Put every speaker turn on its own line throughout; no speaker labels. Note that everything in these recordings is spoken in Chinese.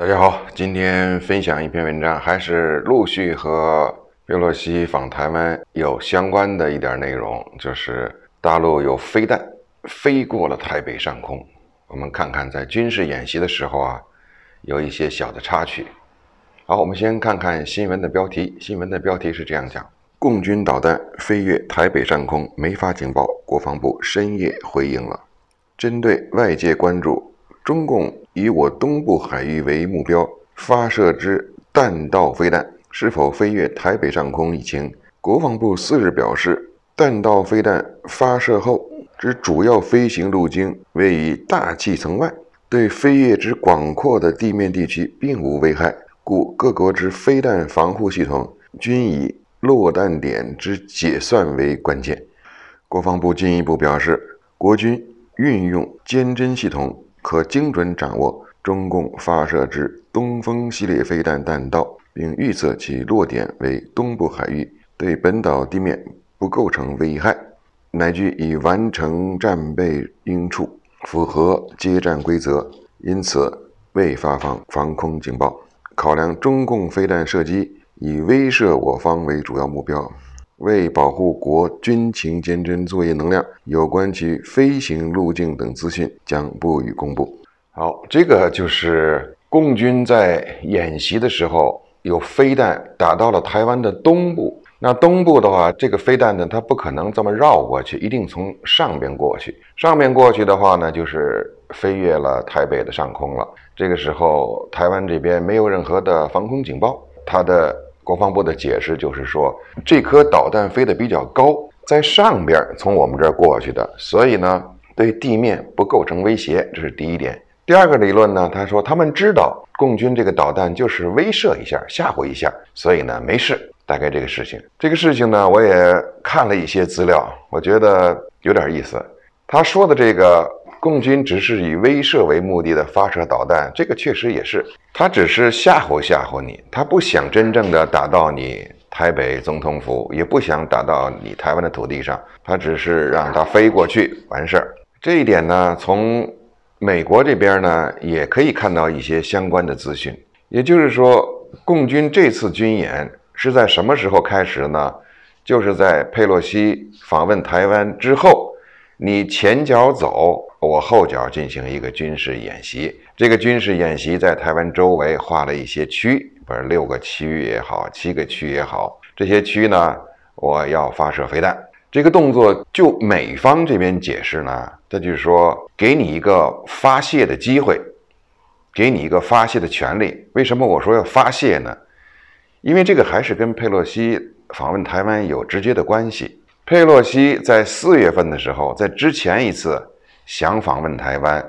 大家好，今天分享一篇文章，还是陆续和佩洛西访台湾有相关的一点内容，就是大陆有飞弹飞过了台北上空。我们看看在军事演习的时候啊，有一些小的插曲。好，我们先看看新闻的标题。新闻的标题是这样讲：共军导弹飞越台北上空，没发警报，国防部深夜回应了。针对外界关注。中共以我东部海域为目标发射之弹道飞弹是否飞越台北上空一情，国防部四日表示，弹道飞弹发射后之主要飞行路径位于大气层外，对飞越之广阔的地面地区并无危害，故各国之飞弹防护系统均以落弹点之解算为关键。国防部进一步表示，国军运用监侦系统。可精准掌握中共发射之东风系列飞弹弹道，并预测其落点为东部海域，对本岛地面不构成危害，乃具已完成战备应处，符合接战规则，因此未发放防空警报。考量中共飞弹射击以威慑我方为主要目标。为保护国军情监侦作业能量，有关其飞行路径等资讯将不予公布。好，这个就是共军在演习的时候有飞弹打到了台湾的东部。那东部的话，这个飞弹呢，它不可能这么绕过去，一定从上边过去。上面过去的话呢，就是飞越了台北的上空了。这个时候，台湾这边没有任何的防空警报，它的。国防部的解释就是说，这颗导弹飞得比较高，在上边从我们这儿过去的，所以呢，对地面不构成威胁，这是第一点。第二个理论呢，他说他们知道共军这个导弹就是威慑一下、吓唬一下，所以呢没事。大概这个事情，这个事情呢，我也看了一些资料，我觉得有点意思。他说的这个。共军只是以威慑为目的的发射导弹，这个确实也是，他只是吓唬吓唬你，他不想真正的打到你台北总统府，也不想打到你台湾的土地上，他只是让它飞过去完事儿。这一点呢，从美国这边呢也可以看到一些相关的资讯，也就是说，共军这次军演是在什么时候开始呢？就是在佩洛西访问台湾之后，你前脚走。我后脚进行一个军事演习，这个军事演习在台湾周围画了一些区，不是六个区域也好，七个区也好，这些区呢，我要发射飞弹。这个动作就美方这边解释呢，他就是说给你一个发泄的机会，给你一个发泄的权利。为什么我说要发泄呢？因为这个还是跟佩洛西访问台湾有直接的关系。佩洛西在四月份的时候，在之前一次。想访问台湾，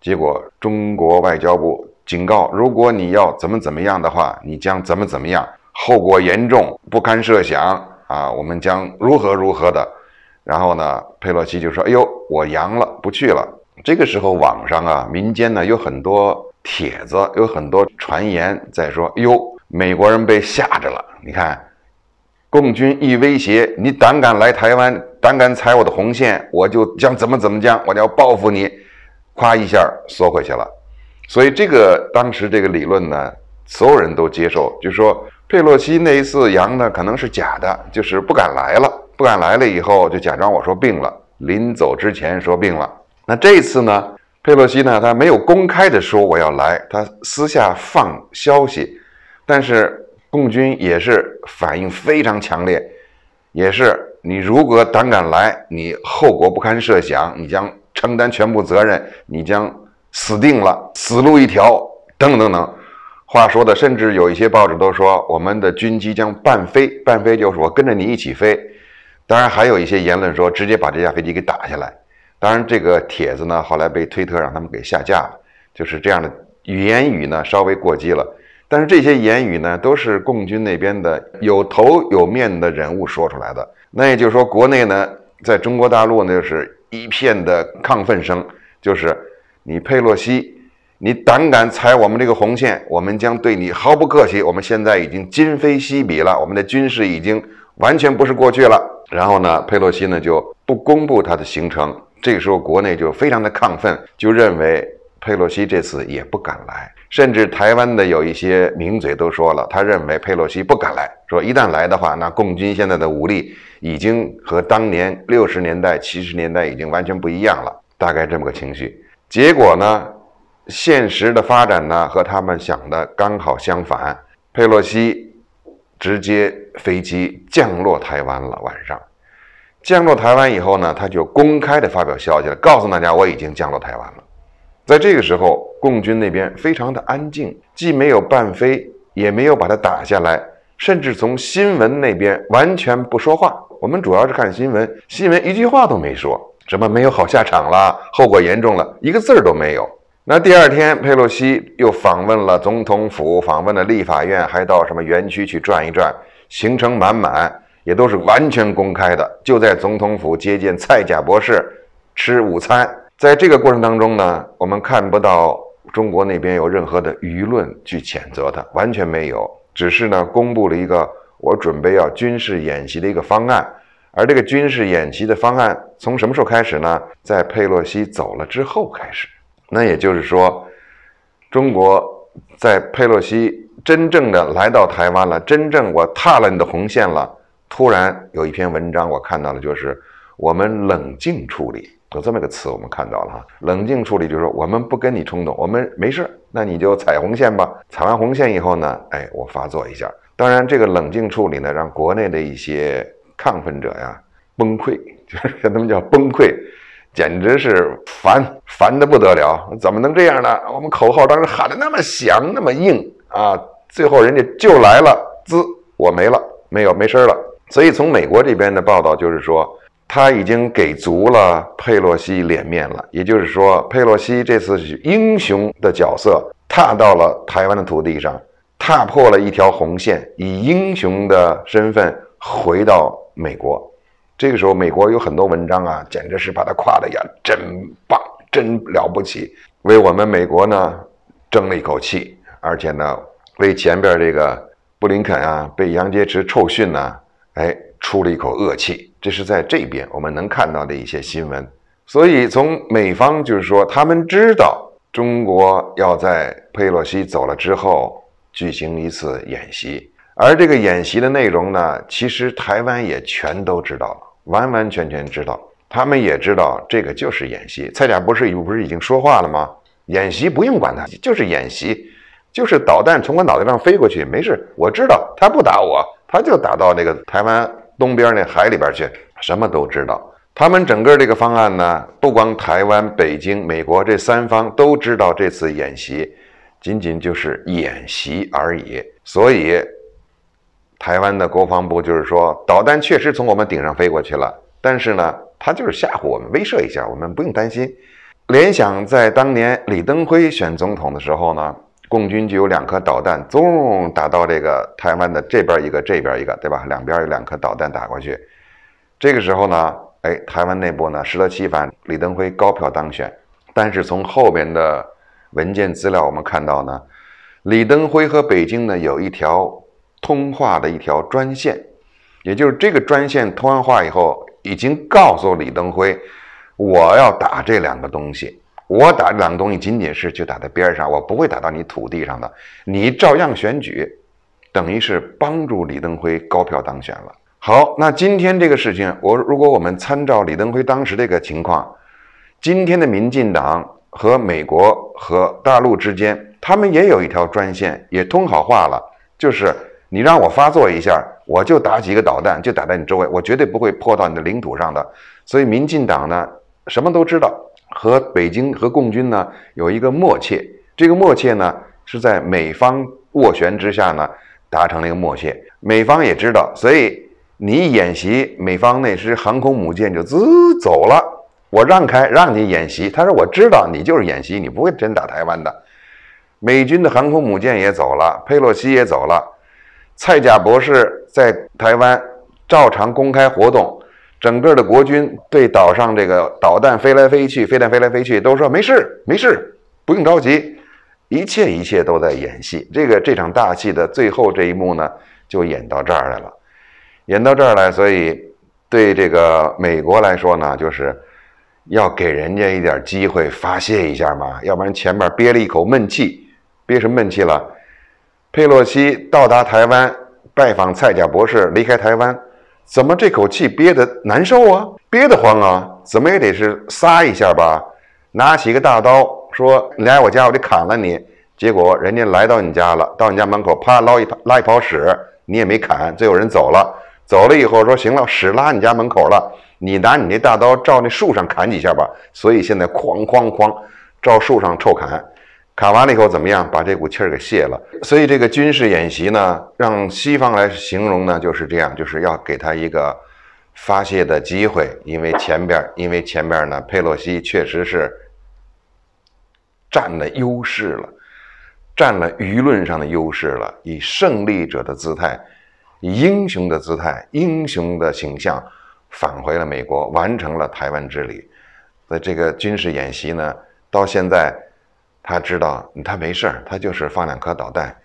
结果中国外交部警告：如果你要怎么怎么样的话，你将怎么怎么样，后果严重，不堪设想啊！我们将如何如何的。然后呢，佩洛西就说：“哎呦，我阳了，不去了。”这个时候，网上啊，民间呢有很多帖子，有很多传言在说：“哎呦，美国人被吓着了。你看，共军一威胁，你胆敢来台湾？”胆敢踩我的红线，我就将怎么怎么讲，我就要报复你，咵一下缩回去了。所以这个当时这个理论呢，所有人都接受，就说佩洛西那一次阳呢可能是假的，就是不敢来了，不敢来了以后就假装我说病了，临走之前说病了。那这次呢，佩洛西呢他没有公开的说我要来，他私下放消息，但是共军也是反应非常强烈，也是。你如果胆敢来，你后果不堪设想，你将承担全部责任，你将死定了，死路一条，等等等等。话说的，甚至有一些报纸都说，我们的军机将半飞，半飞就是我跟着你一起飞。当然，还有一些言论说直接把这架飞机给打下来。当然，这个帖子呢，后来被推特让他们给下架了，就是这样的语言语呢，稍微过激了。但是这些言语呢，都是共军那边的有头有面的人物说出来的。那也就是说，国内呢，在中国大陆呢，就是一片的亢奋声，就是你佩洛西，你胆敢踩我们这个红线，我们将对你毫不客气。我们现在已经今非昔比了，我们的军事已经完全不是过去了。然后呢，佩洛西呢就不公布他的行程。这个时候，国内就非常的亢奋，就认为佩洛西这次也不敢来，甚至台湾的有一些名嘴都说了，他认为佩洛西不敢来，说一旦来的话，那共军现在的武力已经和当年六十年代、七十年代已经完全不一样了，大概这么个情绪。结果呢，现实的发展呢和他们想的刚好相反，佩洛西直接飞机降落台湾了，晚上。降落台湾以后呢，他就公开的发表消息了，告诉大家我已经降落台湾了。在这个时候，共军那边非常的安静，既没有半飞，也没有把它打下来，甚至从新闻那边完全不说话。我们主要是看新闻，新闻一句话都没说，什么没有好下场了，后果严重了，一个字儿都没有。那第二天，佩洛西又访问了总统府，访问了立法院，还到什么园区去转一转，行程满满。也都是完全公开的，就在总统府接见蔡甲博士，吃午餐。在这个过程当中呢，我们看不到中国那边有任何的舆论去谴责他，完全没有。只是呢，公布了一个我准备要军事演习的一个方案。而这个军事演习的方案从什么时候开始呢？在佩洛西走了之后开始。那也就是说，中国在佩洛西真正的来到台湾了，真正我踏了你的红线了。突然有一篇文章，我看到了，就是我们冷静处理，有这么个词，我们看到了哈。冷静处理就是说，我们不跟你冲动，我们没事，那你就踩红线吧。踩完红线以后呢，哎，我发作一下。当然，这个冷静处理呢，让国内的一些亢奋者呀崩溃，就是他们叫崩溃，简直是烦烦的不得了。怎么能这样呢？我们口号当时喊的那么响，那么硬啊，最后人家就来了，滋，我没了，没有，没事了。所以，从美国这边的报道就是说，他已经给足了佩洛西脸面了。也就是说，佩洛西这次是英雄的角色，踏到了台湾的土地上，踏破了一条红线，以英雄的身份回到美国。这个时候，美国有很多文章啊，简直是把他夸的呀，真棒，真了不起，为我们美国呢争了一口气，而且呢，为前边这个布林肯啊被杨洁篪臭训呢。哎，出了一口恶气，这是在这边我们能看到的一些新闻。所以从美方就是说，他们知道中国要在佩洛西走了之后举行一次演习，而这个演习的内容呢，其实台湾也全都知道了，完完全全知道。他们也知道这个就是演习。蔡甲博士不是已经说话了吗？演习不用管他，就是演习，就是导弹从我脑袋上飞过去，没事，我知道他不打我。他就打到那个台湾东边那海里边去，什么都知道。他们整个这个方案呢，不光台湾、北京、美国这三方都知道这次演习仅仅就是演习而已。所以，台湾的国防部就是说，导弹确实从我们顶上飞过去了，但是呢，他就是吓唬我们，威慑一下，我们不用担心。联想在当年李登辉选总统的时候呢。共军就有两颗导弹，咚打到这个台湾的这边一个，这边一个，对吧？两边有两颗导弹打过去。这个时候呢，哎，台湾内部呢适得其反，李登辉高票当选。但是从后边的文件资料我们看到呢，李登辉和北京呢有一条通话的一条专线，也就是这个专线通完话以后，已经告诉李登辉，我要打这两个东西。我打这两个东西，仅仅是就打在边上，我不会打到你土地上的。你照样选举，等于是帮助李登辉高票当选了。好，那今天这个事情，我如果我们参照李登辉当时这个情况，今天的民进党和美国和大陆之间，他们也有一条专线，也通好话了，就是你让我发作一下，我就打几个导弹，就打在你周围，我绝对不会破到你的领土上的。所以民进党呢，什么都知道。和北京和共军呢有一个默契，这个默契呢是在美方斡旋之下呢达成了一个默契。美方也知道，所以你演习，美方那支航空母舰就滋走了，我让开，让你演习。他说我知道你就是演习，你不会真打台湾的。美军的航空母舰也走了，佩洛西也走了，蔡甲博士在台湾照常公开活动。整个的国军对岛上这个导弹飞来飞去，飞弹飞来飞去，都说没事没事，不用着急，一切一切都在演戏。这个这场大戏的最后这一幕呢，就演到这儿来了，演到这儿来，所以对这个美国来说呢，就是要给人家一点机会发泄一下嘛，要不然前面憋了一口闷气，憋什么闷气了？佩洛西到达台湾拜访蔡甲博士，离开台湾，怎么这口气憋得难受啊？憋得慌啊？怎么也得是撒一下吧？拿起一个大刀说：“你来我家，我得砍了你。”结果人家来到你家了，到你家门口，啪捞一拉一泡屎，你也没砍，最后人走了。走了以后说：“行了，屎拉你家门口了，你拿你那大刀照那树上砍几下吧。”所以现在哐哐哐照树上臭砍。砍完了以后怎么样？把这股气儿给泄了。所以这个军事演习呢，让西方来形容呢，就是这样，就是要给他一个发泄的机会。因为前边，因为前边呢，佩洛西确实是占了优势了，占了舆论上的优势了，以胜利者的姿态，以英雄的姿态、英雄的形象返回了美国，完成了台湾之旅。那这个军事演习呢，到现在。他知道他没事儿，他就是放两颗导弹。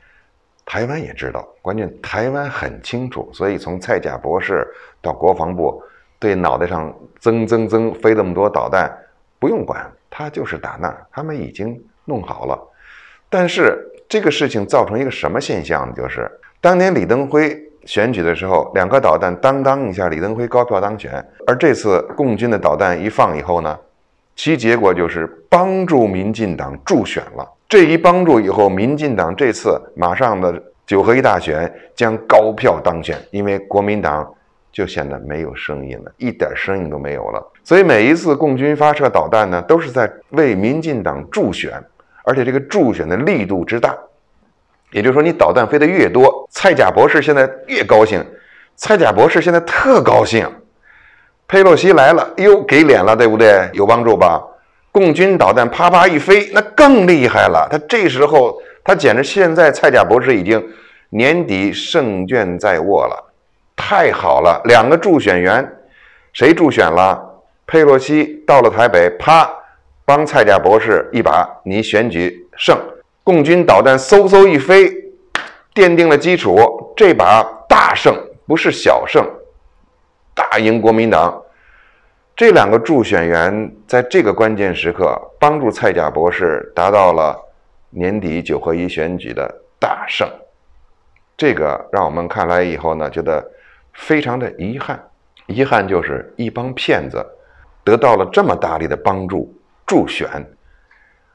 台湾也知道，关键台湾很清楚，所以从蔡甲博士到国防部，对脑袋上增增增飞那么多导弹不用管，他就是打那儿，他们已经弄好了。但是这个事情造成一个什么现象呢？就是当年李登辉选举的时候，两颗导弹当当一下，李登辉高票当选。而这次共军的导弹一放以后呢？其结果就是帮助民进党助选了。这一帮助以后，民进党这次马上的九合一大选将高票当选，因为国民党就显得没有声音了，一点声音都没有了。所以每一次共军发射导弹呢，都是在为民进党助选，而且这个助选的力度之大，也就是说，你导弹飞得越多，蔡甲博士现在越高兴，蔡甲博士现在特高兴。佩洛西来了，哟，给脸了，对不对？有帮助吧？共军导弹啪啪一飞，那更厉害了。他这时候，他简直现在蔡甲博士已经年底胜券在握了，太好了！两个助选员，谁助选了？佩洛西到了台北，啪，帮蔡甲博士一把，你选举胜。共军导弹嗖嗖一飞，奠定了基础，这把大胜不是小胜。大赢国民党，这两个助选员在这个关键时刻帮助蔡甲博士达到了年底九合一选举的大胜，这个让我们看来以后呢，觉得非常的遗憾。遗憾就是一帮骗子得到了这么大力的帮助助选，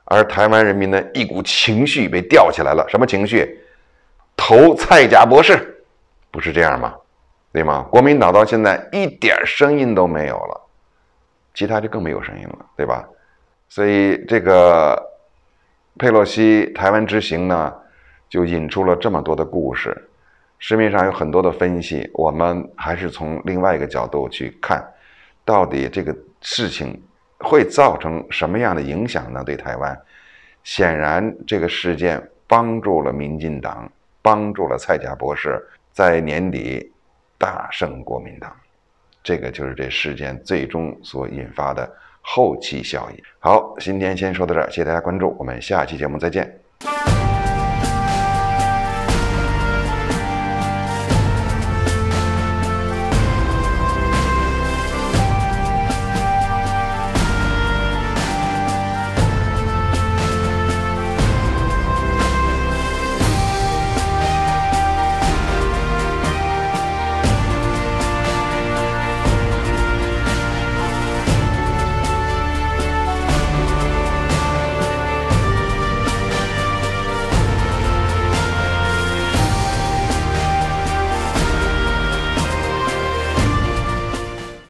而台湾人民呢，一股情绪被吊起来了。什么情绪？投蔡甲博士，不是这样吗？对吗？国民党到现在一点声音都没有了，其他就更没有声音了，对吧？所以这个佩洛西台湾之行呢，就引出了这么多的故事。市面上有很多的分析，我们还是从另外一个角度去看，到底这个事情会造成什么样的影响呢？对台湾，显然这个事件帮助了民进党，帮助了蔡甲博士在年底。大胜国民党，这个就是这事件最终所引发的后期效应。好，今天先说到这儿，谢谢大家关注，我们下期节目再见。